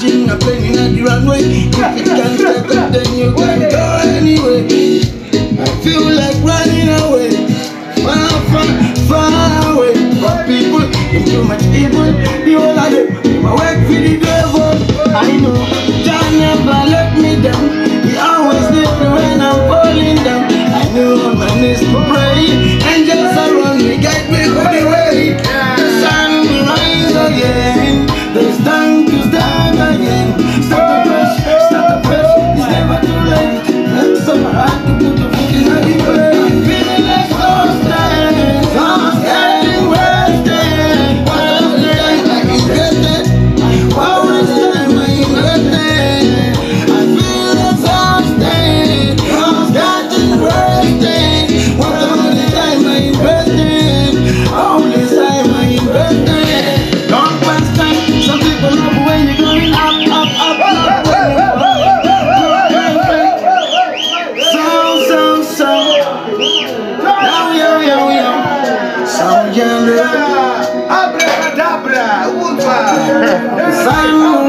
catching a penny on the runway. If it can't step then you can go anyway. I feel like running away, far, far, far away from people. It's too much evil, the whole of them. I work for the devil. I know, God never let me down. He always lado quando São. Abra, abra, uva.